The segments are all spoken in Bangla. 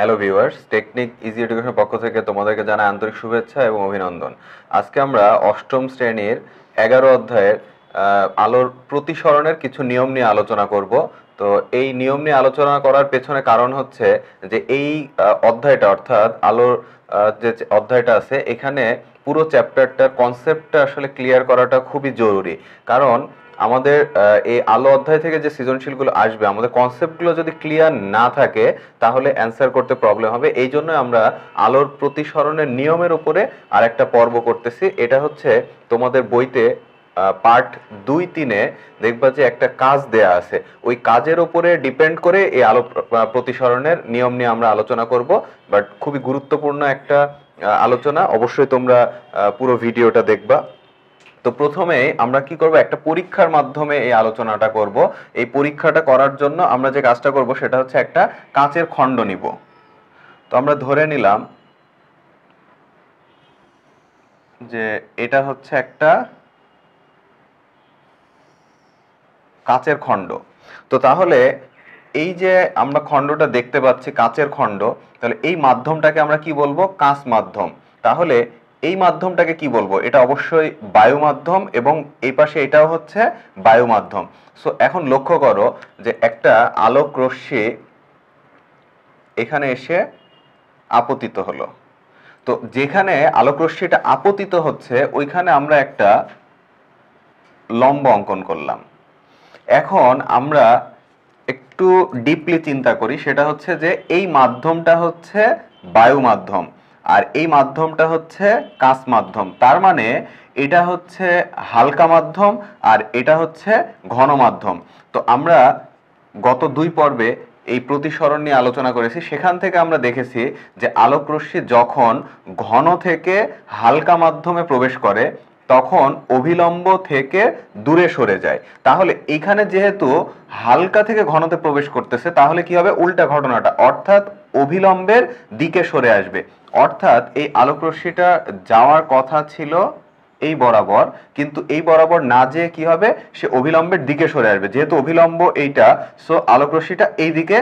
Hello viewers Technique Easy Education পক্ষ থেকে তোমাদেরকে জানাই আন্তরিক শুভেচ্ছা এবং অভিনন্দন। আজকে আমরা অষ্টম শ্রেণির এগারো অধ্যায়ের আলোর প্রতিসরণের কিছু নিয়ম নিয়ে আলোচনা করব। তো এই নিয়ম নিয়ে আলোচনা করার পেছনে কারণ হচ্ছে যে এই অধ্যায়টা, অর্থাৎ আলোর যে অধ্যায়টা আছে, এখানে পুরো চ্যাপ্টারটার কনসেপ্টটা আসলে ক্লিয়ার করাটা খুবই জরুরি। কারণ আমাদের এই আলো অধ্যায় থেকে যে সৃজনশীলগুলো আসবে, আমাদের কনসেপ্টগুলো যদি ক্লিয়ার না থাকে, তাহলে অ্যান্সার করতে প্রবলেম হবে। এই জন্য আমরা আলোর প্রতিসরণের নিয়মের উপরে আরেকটা পর্ব করতেছি। এটা হচ্ছে তোমাদের বইতে পার্ট দুই তিনে দেখবা যে একটা কাজ দেয়া আছে। ওই কাজের উপরে ডিপেন্ড করে এই আলো প্রতিসরণের নিয়ম নিয়ে আমরা আলোচনা করব। বাট খুবই গুরুত্বপূর্ণ একটা আলোচনা। অবশ্যই তোমরা পুরো ভিডিওটা দেখবা। তো প্রথমে আমরা কি করব? একটা পরীক্ষার মাধ্যমে এই আলোচনাটা করব। এই পরীক্ষাটা করার জন্য আমরা যে কাজটা করব সেটা হচ্ছে একটা কাঁচের খণ্ড নিব। তো আমরা ধরে নিলাম যে এটা হচ্ছে একটা কাঁচের খণ্ড। তো তাহলে এই যে আমরা খণ্ডটা দেখতে পাচ্ছি কাঁচের খণ্ড, তাহলে এই মাধ্যমটাকে আমরা কি বলব? কাঁচ মাধ্যম। তাহলে এই মাধ্যমটাকে কি বলব? এটা অবশ্যই বায়ু মাধ্যম এবং এই পাশে এটাও হচ্ছে বায়ু মাধ্যম সো এখন লক্ষ্য করো যে একটা আলোক রশ্মি এখানে এসে আপতিত হলো। তো যেখানে আলোক রশ্মিটা আপতিত হচ্ছে, ওইখানে আমরা একটা লম্ব অঙ্কন করলাম। এখন আমরা একটু ডিপলি চিন্তা করি, সেটা হচ্ছে যে এই মাধ্যমটা হচ্ছে বায়ু মাধ্যম আর এই মাধ্যমটা হচ্ছে কাঁচ মাধ্যম। তার মানে এটা হচ্ছে হালকা মাধ্যম আর এটা হচ্ছে ঘন মাধ্যম। তো আমরা গত দুই পর্বে এই প্রতিসরণ নিয়ে আলোচনা করেছি। সেখান থেকে আমরা দেখেছি যে আলোক রশ্মি যখন ঘন থেকে হালকা মাধ্যমে প্রবেশ করে, তখন অভিলম্ব থেকে দূরে সরে যায়। তাহলে এখানে যেহেতু হালকা থেকে ঘনতে প্রবেশ করতেছে, তাহলে কি হবে? উল্টা ঘটনাটা, অর্থাৎ অভিলম্বের দিকে সরে আসবে। অর্থাৎ এই আলোক রশ্মিটা যাওয়ার কথা ছিল এই বরাবর, কিন্তু এই বরাবর না যেয়ে কি হবে? সে অভিলম্বের দিকে সরে আসবে। যেহেতু অভিলম্ব এইটা সো আলোক রশ্মিটা এই দিকে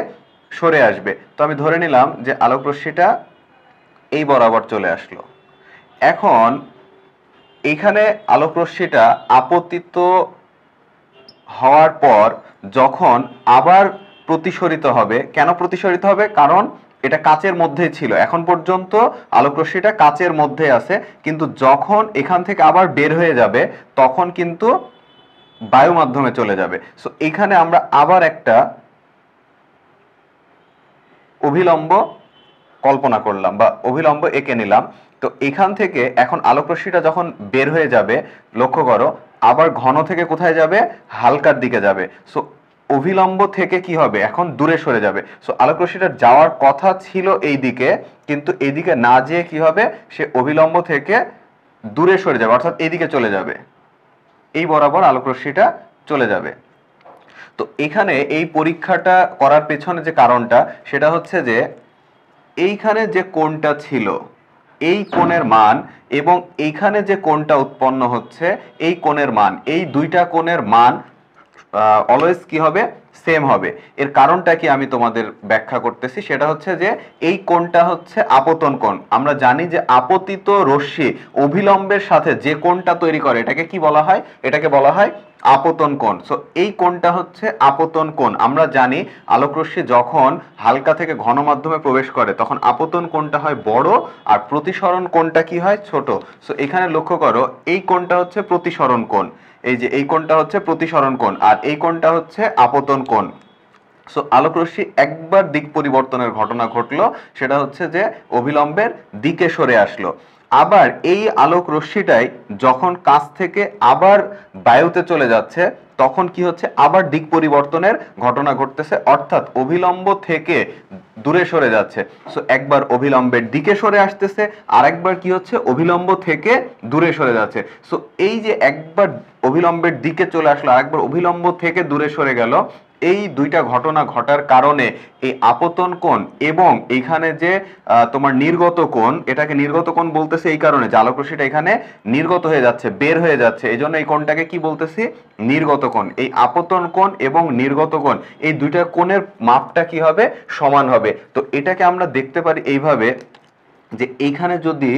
সরে আসবে। তো আমি ধরে নিলাম যে আলোক রশ্মিটা এই বরাবর চলে আসলো। এখন এখানে আলোক রশ্মিটা আপতিত হওয়ার পর যখন আবার প্রতিসরিত হবে, কেন প্রতিসরিত হবে? কারণ এটা কাচের মধ্যেই ছিল। এখন পর্যন্ত আলোক রশ্মিটা কাচের মধ্যে আছে, কিন্তু যখন এখান থেকে আবার বের হয়ে যাবে, তখন কিন্তু বায়ু মাধ্যমে চলে যাবে। সো এখানে আমরা আবার একটা অভিলম্ব কল্পনা করলাম বা অভিলম্ব এঁকে নিলাম। তো এখান থেকে এখন আলোক রশ্মিটা যখন বের হয়ে যাবে, লক্ষ্য করো, আবার ঘন থেকে কোথায় যাবে? হালকার দিকে যাবে। সো অভিলম্ব থেকে কি হবে? এখন দূরে সরে যাবে। সো আলোক রশ্মিটা যাওয়ার কথা ছিল এই দিকে কিন্তু এইদিকে না যেয়ে কি হবে? সে অভিলম্ব থেকে দূরে সরে যাবে, অর্থাৎ এদিকে চলে যাবে। এই বরাবর আলোক রশ্মিটা চলে যাবে। তো এখানে এই পরীক্ষাটা করার পেছনে যে কারণটা, সেটা হচ্ছে যে এইখানে যে কোণটা ছিল, এই কোণের মান এবং এইখানে যে কোণটা উৎপন্ন হচ্ছে, এই কোণের মান, এই দুইটা কোণের মান অলওয়েজ কি হবে? সেম হবে। এর কারণটা কি আমি তোমাদের ব্যাখ্যা করতেছি? সেটা হচ্ছে যে, এই কোণটা হচ্ছে আপতন কোণ। আমরা জানি যে আপতিত রশ্মি অভিলম্বের সাথে যে কোণটা তৈরি করে, এটাকে কি বলা হয়? এটাকে বলা হয় আপতন কোণ। সো এই কোণটা হচ্ছে আপতন কোণ। আমরা জানি আলোক রশ্মি যখন হালকা থেকে ঘন মাধ্যমে প্রবেশ করে, তখন আপতন কোণটা হয় বড় আর প্রতিসরণ কোণটা কি হয়? ছোট। সো এখানে লক্ষ্য করো, এই কোণটা হচ্ছে প্রতিসরণ কোণ। এই যে, এই কোণটা হচ্ছে প্রতিসরণ কোণ আর এই কোণটা হচ্ছে আপতন কোণ। সো আলোক রশ্মি একবার দিক পরিবর্তনের ঘটনা ঘটলো, সেটা হচ্ছে যে অভিলম্বের দিকে সরে আসলো। আবার এই আলোক রশ্মিটাই যখন কাছ থেকে আবার বায়ুতে চলে যাচ্ছে, তখন কি হচ্ছে? আবার দিক পরিবর্তনের ঘটনা ঘটতেছে, অর্থাৎ অভিলম্ব থেকে দূরে সরে যাচ্ছে। সো একবার অভিলম্বের দিকে সরে আসতেছে আর একবার কি হচ্ছে? অভিলম্ব থেকে দূরে সরে যাচ্ছে। সো এই যে একবার অভিলম্বের দিকে চলে আসলো আর একবার অভিলম্ব থেকে দূরে সরে গেল এই দুইটা ঘটনা ঘটার কারণে এই আপতন কোণ এবং এইখানে যে তোমার নির্গত কোণ, এটাকে নির্গত কোণ বলতেছে এই কারণে যে আলোক রশ্মিটা এখানে নির্গত হয়ে যাচ্ছে, বের হয়ে যাচ্ছে। এই জন্য এই কোণটাকে কি বলতেছি? নির্গত কোণ। এই আপতন কোণ এবং নির্গত কোণ, এই দুইটা কোণের মাপটা কি হবে? সমান হবে। তো এটাকে আমরা দেখতে পারি এইভাবে যে এইখানে যদি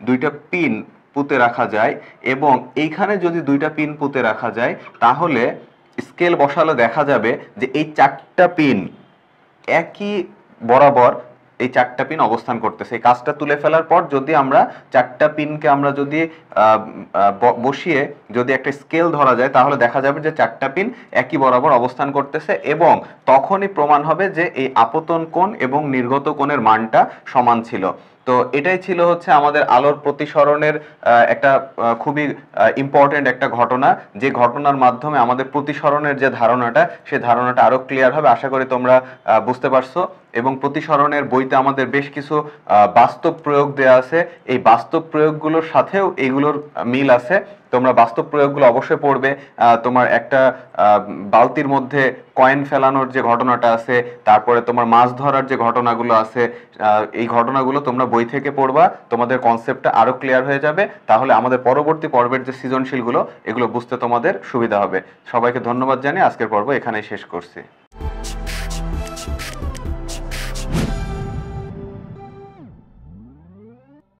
দুইটা পিন পুঁতে রাখা যায় এবং এইখানে যদি দুইটা পিন পুঁতে রাখা যায়, তাহলে স্কেল বসালে দেখা যাবে যে এই চারটা পিন একই বরাবর এই চারটা পিন অবস্থান করতেছে। এই কাজটা তুলে ফেলার পর যদি আমরা চারটা পিনকে আমরা যদি বসিয়ে যদি একটা স্কেল ধরা যায়, তাহলে দেখা যাবে যে চারটা পিন একই বরাবর অবস্থান করতেছে এবং তখনই প্রমাণ হবে যে এই আপতন কোণ এবং নির্গত কোণের মানটা সমান ছিল। তো এটাই ছিল হচ্ছে আমাদের আলোর প্রতিসরণের একটা খুবই ইম্পর্টেন্ট একটা ঘটনা। যে ঘটনার মাধ্যমে আমাদের প্রতিসরণের যে ধারণাটা, সে ধারণাটা আরও ক্লিয়ার হবে। আশা করি তোমরা বুঝতে পারছ। এবং প্রতিসরণের বইতে আমাদের বেশ কিছু বাস্তব প্রয়োগ দেয়া আছে। এই বাস্তব প্রয়োগগুলোর সাথেও এইগুলোর মিল আছে। তোমরা বাস্তব প্রয়োগগুলো অবশ্যই পড়বে। তোমার একটা বালতির মধ্যে কয়েন ফেলানোর যে ঘটনাটা আছে, তারপরে তোমার মাছ ধরার যে ঘটনাগুলো আছে এই ঘটনাগুলো তোমরা বই থেকে পড়বা। তোমাদের কনসেপ্টটা আরও ক্লিয়ার হয়ে যাবে। তাহলে আমাদের পরবর্তী পর্বের যে সৃজনশীলগুলো, এগুলো বুঝতে তোমাদের সুবিধা হবে। সবাইকে ধন্যবাদ জানিয়ে আজকের পর্ব এখানেই শেষ করছি।